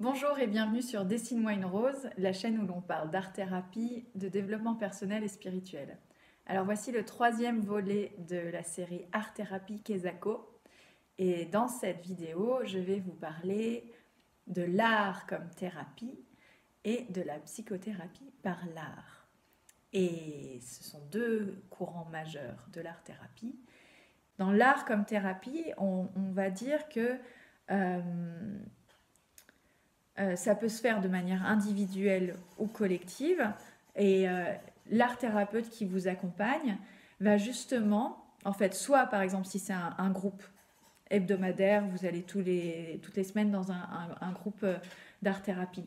Bonjour et bienvenue sur Dessine-moi une rose, la chaîne où l'on parle d'art-thérapie, de développement personnel et spirituel. Alors voici le troisième volet de la série Art-thérapie Kezako. Et dans cette vidéo, je vais vous parler de l'art comme thérapie et de la psychothérapie par l'art. Et ce sont deux courants majeurs de l'art-thérapie. Dans l'art comme thérapie, on, va dire que euh, euh, ça peut se faire de manière individuelle ou collective. Et euh, l'art thérapeute qui vous accompagne va justement, en fait, soit par exemple si c'est un, groupe hebdomadaire, vous allez toutes les semaines dans un, groupe euh, d'art thérapie,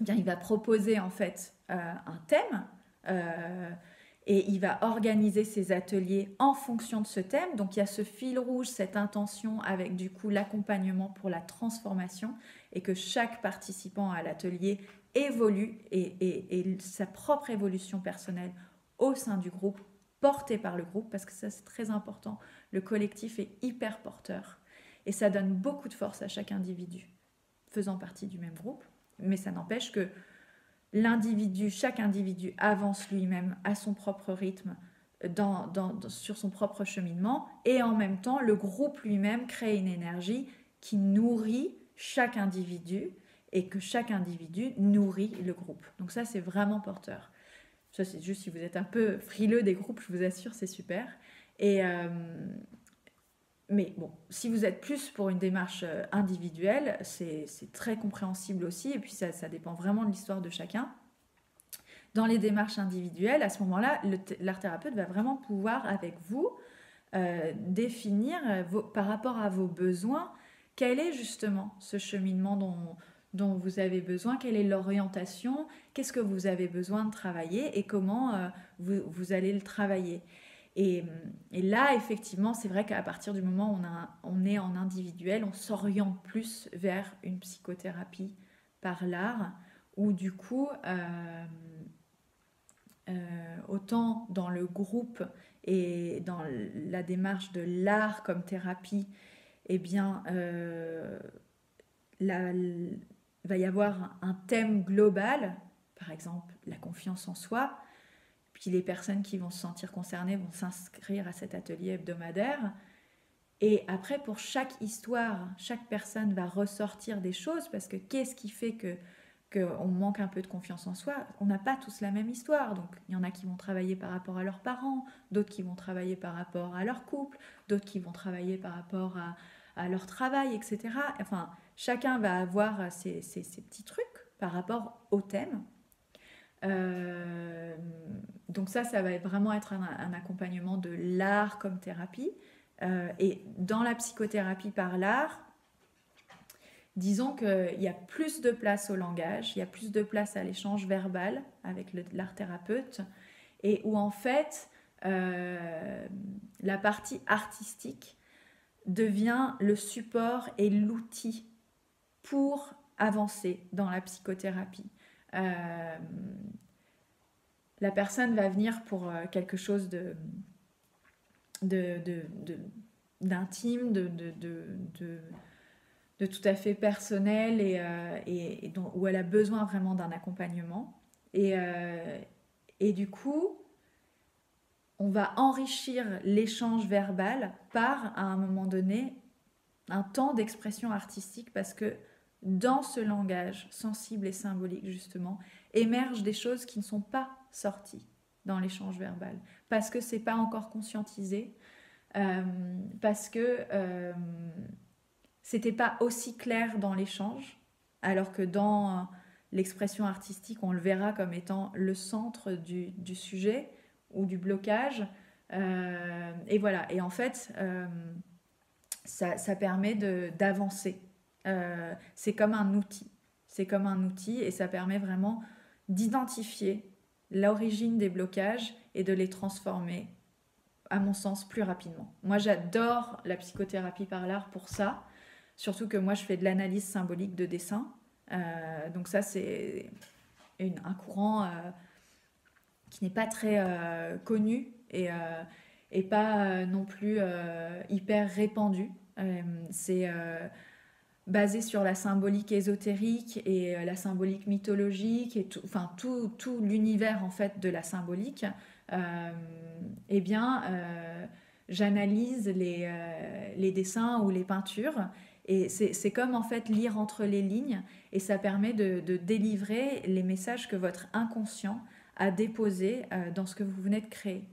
eh bien il va proposer en fait un thème et il va organiser ses ateliers en fonction de ce thème. Donc il y a ce fil rouge, cette intention avec du coup l'accompagnement pour la transformation et que chaque participant à l'atelier évolue et, sa propre évolution personnelle au sein du groupe, portée par le groupe, parce que ça c'est très important. Le collectif est hyper porteur et ça donne beaucoup de force à chaque individu faisant partie du même groupe, mais ça n'empêche que l'individu, chaque individu avance lui-même à son propre rythme, sur son propre cheminement, et en même temps, le groupe lui-même crée une énergie qui nourrit chaque individu et que chaque individu nourrit le groupe. Donc ça, c'est vraiment porteur. Ça, c'est juste si vous êtes un peu frileux des groupes, je vous assure, c'est super. Et, euh, mais bon, si vous êtes plus pour une démarche euh, individuelle, c'est très compréhensible aussi, et puis ça, dépend vraiment de l'histoire de chacun. Dans les démarches individuelles, à ce moment-là, l'art thérapeute va vraiment pouvoir, avec vous, euh, définir par rapport à vos besoins, quel est justement ce cheminement dont, vous avez besoin, quelle est l'orientation, qu'est-ce que vous avez besoin de travailler? Et comment vous, vous allez le travailler? Et, là, effectivement, c'est vrai qu'à partir du moment où on, est en individuel, on s'oriente plus vers une psychothérapie par l'art, où du coup, euh, euh, autant dans le groupe et dans la démarche de l'art comme thérapie, eh bien, euh, va y avoir un thème global, par exemple la confiance en soi, puis les personnes qui vont se sentir concernées vont s'inscrire à cet atelier hebdomadaire. Et après, pour chaque histoire, chaque personne va ressortir des choses parce que qu'est-ce qui fait que qu'on manque un peu de confiance en soi On n'a pas tous la même histoire. Donc, il y en a qui vont travailler par rapport à leurs parents, d'autres qui vont travailler par rapport à leur couple, d'autres qui vont travailler par rapport à, leur travail, etc. Enfin, chacun va avoir ses petits trucs par rapport au thème. Euh, donc ça, ça va vraiment être un, accompagnement de l'art comme thérapie. Euh, et dans la psychothérapie par l'art, disons qu'il y a plus de place au langage, il y a plus de place à l'échange verbal avec l'art thérapeute, et où en fait, euh, la partie artistique devient le support et l'outil pour avancer dans la psychothérapie. Euh, la personne va venir pour euh, quelque chose d'intime, de, tout à fait personnel et, euh, où elle a besoin vraiment d'un accompagnement. Et, et du coup, on va enrichir l'échange verbal par, à un moment donné, un temps d'expression artistique parce que dans ce langage sensible et symbolique, justement, émergent des choses qui ne sont pas sorties dans l'échange verbal, parce que c'est pas encore conscientisé, euh, parce que euh, c'était pas aussi clair dans l'échange, alors que dans l'expression artistique, on le verra comme étant le centre du, sujet ou du blocage. Euh, et voilà, et en fait, euh, ça, ça, permet d'avancer euh, c'est comme un outil. C'est comme un outil et ça permet vraiment d'identifier l'origine des blocages et de les transformer, à mon sens, plus rapidement. Moi, j'adore la psychothérapie par l'art pour ça, surtout que moi, je fais de l'analyse symbolique de dessin. Euh, donc ça, c'est un courant euh, qui n'est pas très connu et, et pas non plus hyper répandu. c'est basé sur la symbolique ésotérique et la symbolique mythologique et tout, enfin tout, tout l'univers en fait de la symbolique, eh bien j'analyse les, dessins ou les peintures et c'est comme en fait lire entre les lignes et ça permet de, délivrer les messages que votre inconscient a déposés dans ce que vous venez de créer.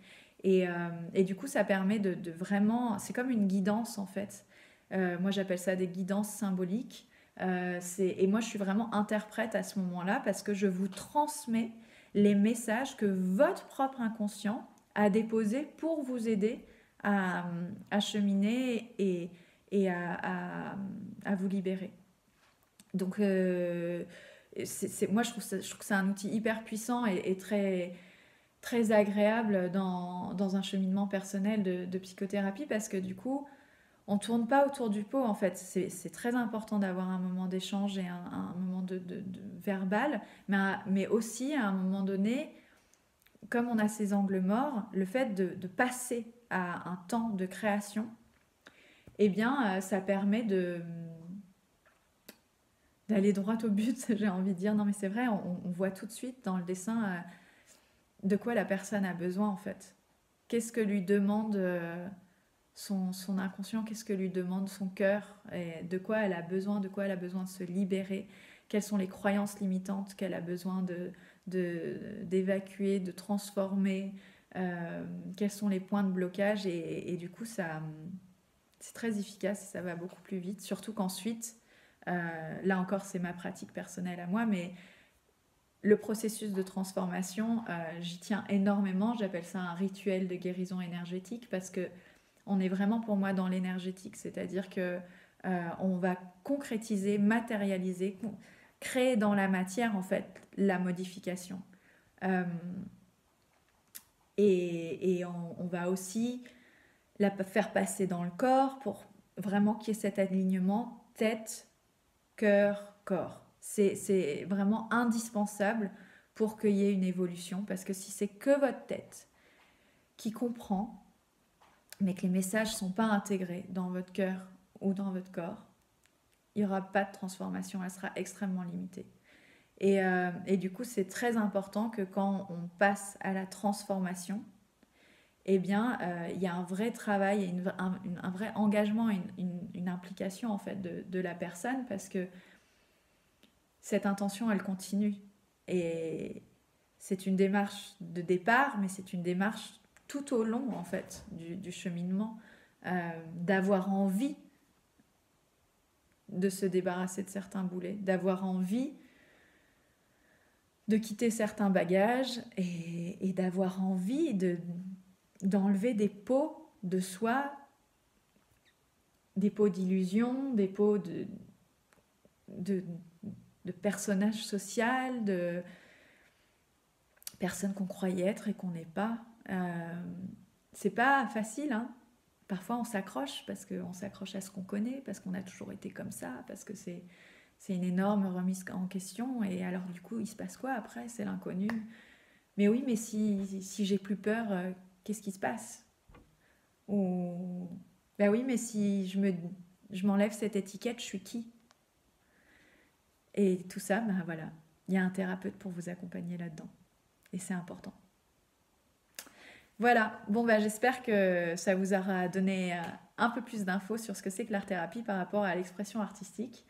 Et, et du coup, ça permet de, vraiment, c'est comme une guidance en fait. Euh, moi, j'appelle ça des guidances symboliques. Euh, et moi, je suis vraiment interprète à ce moment-là parce que je vous transmets les messages que votre propre inconscient a déposés pour vous aider à, à cheminer et, et à, vous libérer. Donc, euh, moi, je trouve, je trouve que c'est un outil hyper puissant et, très, très agréable dans, dans, un cheminement personnel de, de, psychothérapie parce que du coup, on tourne pas autour du pot en fait. C'est très important d'avoir un moment d'échange et un, moment de, verbal, mais, mais, aussi à un moment donné, comme on a ces angles morts, le fait de, passer à un temps de création, eh bien, euh, ça permet de d'aller droit au but, j'ai envie de dire. Non, mais c'est vrai, on, voit tout de suite dans le dessin euh, de quoi la personne a besoin en fait. Qu'est-ce que lui demande euh, son, inconscient, qu'est-ce que lui demande son cœur, de quoi elle a besoin, de quoi elle a besoin de se libérer, quelles sont les croyances limitantes qu'elle a besoin d'évacuer, de, transformer, euh, quels sont les points de blocage, et, du coup, ça, c'est très efficace et ça va beaucoup plus vite, surtout qu'ensuite, euh, là encore, c'est ma pratique personnelle à moi, mais le processus de transformation, euh, j'y tiens énormément. J'appelle ça un rituel de guérison énergétique parce que on est vraiment pour moi dans l'énergétique, c'est-à-dire que euh, on va concrétiser, matérialiser, créer dans la matière en fait la modification. Et, on, va aussi la faire passer dans le corps pour vraiment qu'il y ait cet alignement tête, cœur, corps. C'est vraiment indispensable pour qu'il y ait une évolution parce que si c'est que votre tête qui comprend, mais que les messages ne sont pas intégrés dans votre cœur ou dans votre corps, il n'y aura pas de transformation, elle sera extrêmement limitée. Et, euh, et du coup, c'est très important que quand on passe à la transformation, eh bien, euh, il y a un vrai travail, une, un, un, vrai engagement, une, une, implication en fait de, de, la personne parce que cette intention, elle continue. Et c'est une démarche de départ, mais c'est une démarche tout au long en fait du, cheminement, euh, d'avoir envie de se débarrasser de certains boulets, d'avoir envie de quitter certains bagages et, d'avoir envie de, d'enlever des pots de soi, des pots d'illusion, des pots de, de, personnages sociaux, de personnes qu'on croyait être et qu'on n'est pas. Euh, c'est pas facile, hein. Parfois, on s'accroche parce qu'on s'accroche à ce qu'on connaît, parce qu'on a toujours été comme ça, parce que c'est c'est une énorme remise en question. Et alors, du coup, il se passe quoi après? C'est l'inconnu. Mais oui, mais si, si j'ai plus peur, euh, qu'est-ce qui se passe Ou ben oui, mais si je me je m'enlève cette étiquette, je suis qui Et tout ça, ben voilà, il y a un thérapeute pour vous accompagner là-dedans. Et c'est important. Voilà, bon bah j'espère que ça vous aura donné euh, un peu plus d'infos sur ce que c'est que l'art thérapie par rapport à l'expression artistique.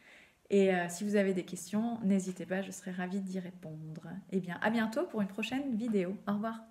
Et euh, si vous avez des questions, n'hésitez pas, je serai ravie d'y répondre. Eh bien, à bientôt pour une prochaine vidéo. Au revoir.